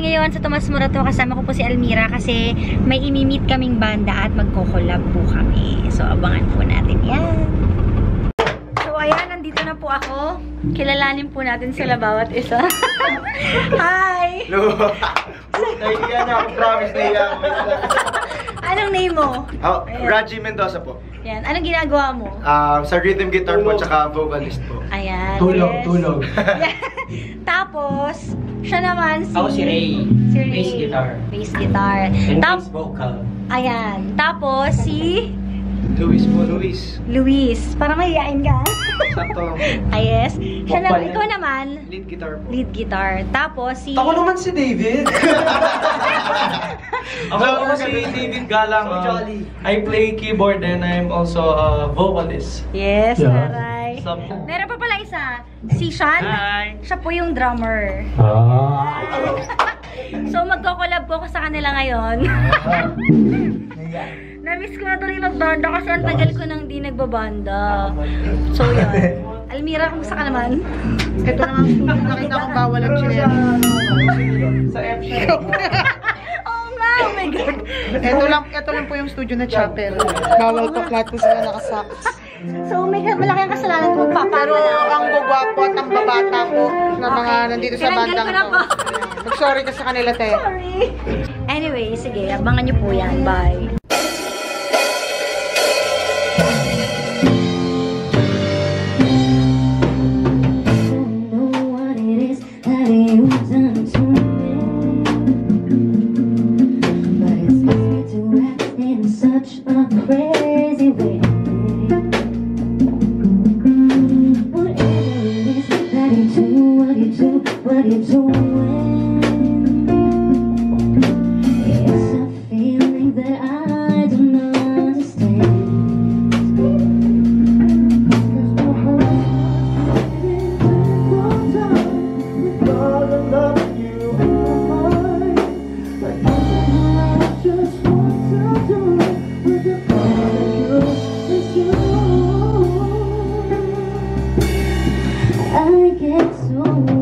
kami ngayon sa Tomas Morato. Kasama ko po si Almira kasi may imi-meet kaming banda at magko-collab po kami. So, abangan po natin yan. So, ayan, nandito na po ako. Kilalanin po natin sila bawat isa. Hi! No. Nahiya na ako. Promise, nahiya ako. Anong name mo? Oh, Raji Mendoza po. Yan. Anong ginagawa mo? Um, sa rhythm guitar po, tsaka vocalist po. Ayan. Tulog, yes. tulog. Tapos, siya naman si... Ako si Ray. Si Ray. Bass guitar. Bass guitar. And Tap- bass vocal. Ayan. Tapos, si Luis po, Luis. Luis. Parang mahihain ka. Sakto lang po. ah, yes. Siya na, ikaw naman, Lead guitar po. lead guitar. Tapos, si... Ako naman si David. Ako ako si David Galang. So Um, jolly. I play keyboard and I'm also a vocalist. Yes, Yeah. taray. Sup? Meron pa pala isa. Si Sean. Hi. Siya po yung drummer. Ah. So, magko-collab po ako sa kanila ngayon. Na-miss ko na tuloy magbanda kasi ang tagal ko nang di nagbabanda. So, yun. Almira, kumusta ka naman? Ito naman studio. Nakita ko bawal ang chinela. Sa F Oo nga! Oh my God! Ito lang, ito lang po yung studio na chapel. Bawal to flat po sila nakasaks. So, may malaki ang kasalanan ko Pero magpapakala. ang gugwapo at ang babata po na mga nandito sa Tinanggal bandang ko na to. po. Mag-sorry ka sa kanila, te. Sorry. Anyway, sige. Abangan niyo po yan. Bye. I get so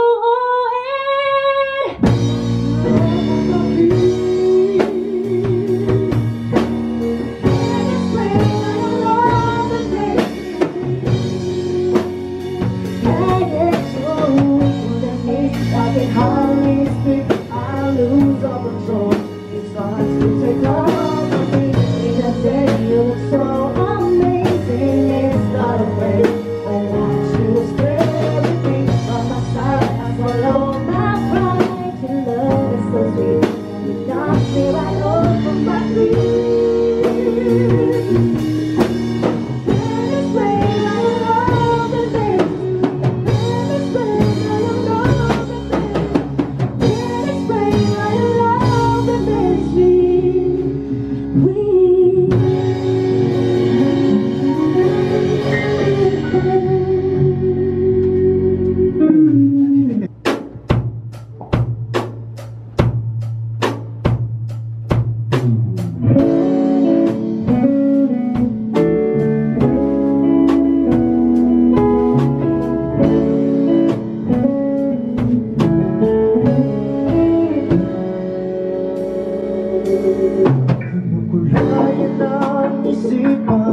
I sleep on.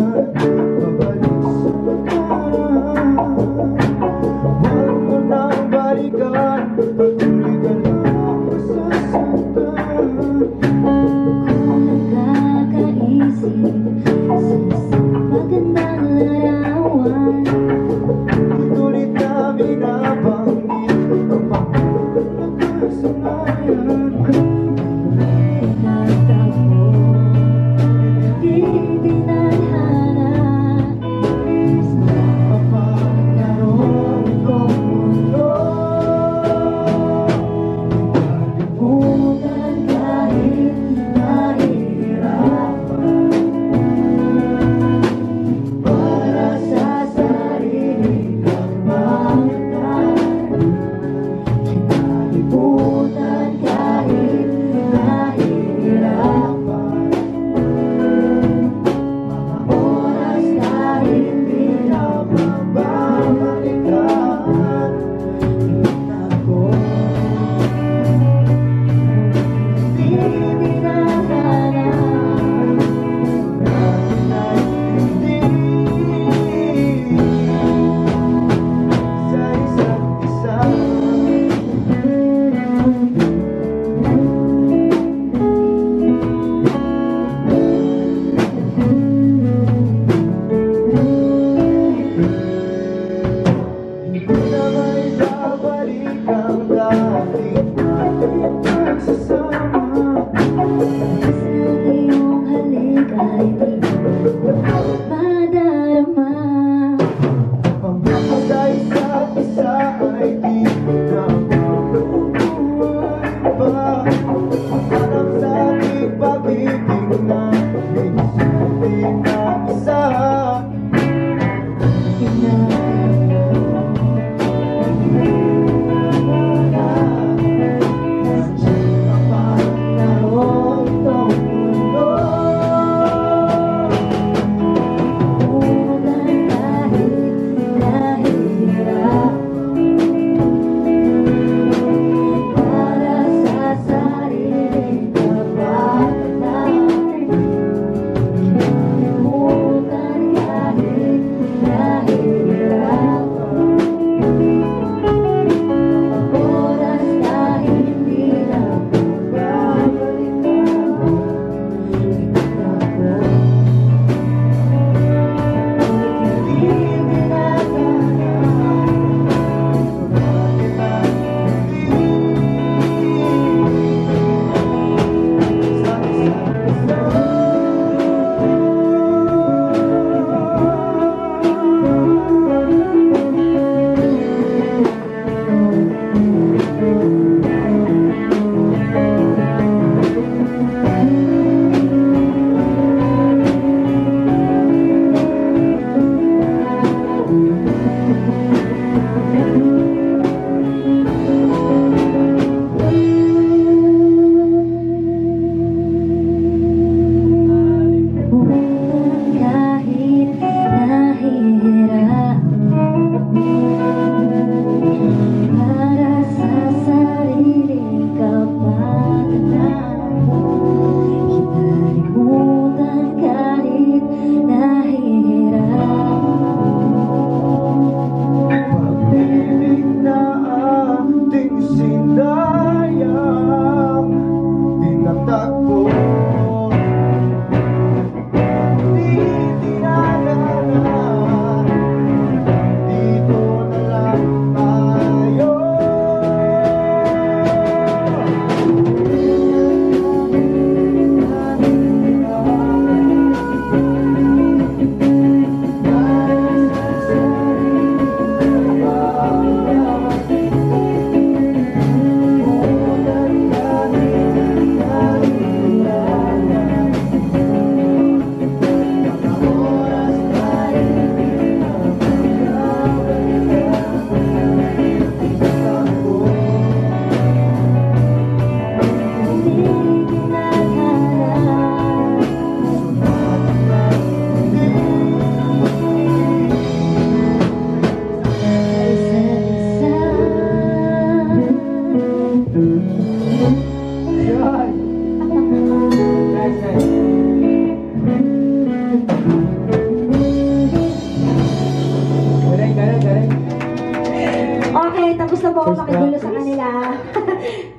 gulo sa kanila.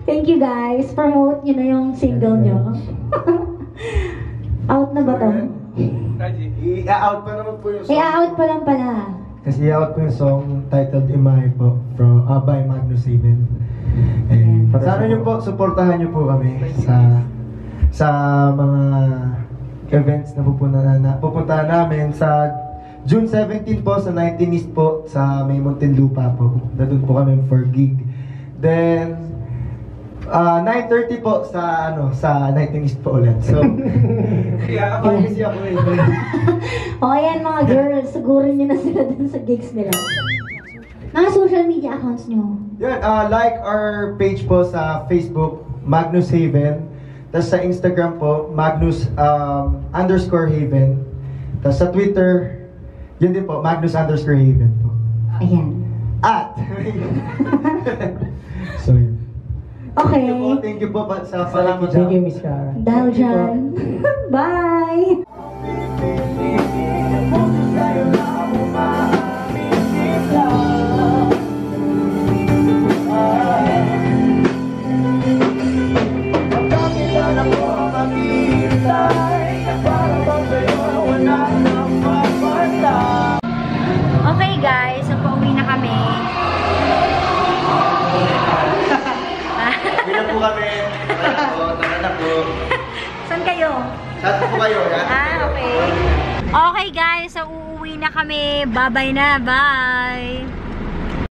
Thank you guys. Promote nyo na yung single nyo. out na ba to? I-out pa naman po yung song. I-out pa lang pala. Kasi out ko yung song titled Imay po from, uh, by Magnus Even. And sana nyo po, supportahan nyo po kami sa sa mga events na pupunta na, na pupunta namin sa June 17 po sa 19 East po sa May Muntinlupa po. Doon po kami for gig. Then ah 9.30 po sa ano sa 19 East po ulit. So, kaya kapag kasi ako eh. O ayan mga girls, sugurin nyo na sila dun sa gigs nila. Mga social media accounts nyo. Yun, uh, like our page po sa Facebook, Magnus Haven. Tapos sa Instagram po, Magnus um, underscore Haven. Tapos sa Twitter, yun din po, Magnus underscore Haven po. Ayan. At! Okay. Thank you po, thank you po sa Salamat Thank you, Miss Cara. Dahil dyan. Bye! Chat po kayo, ha? Ah, okay. Okay guys, so uuwi na kami. Bye-bye na. Bye!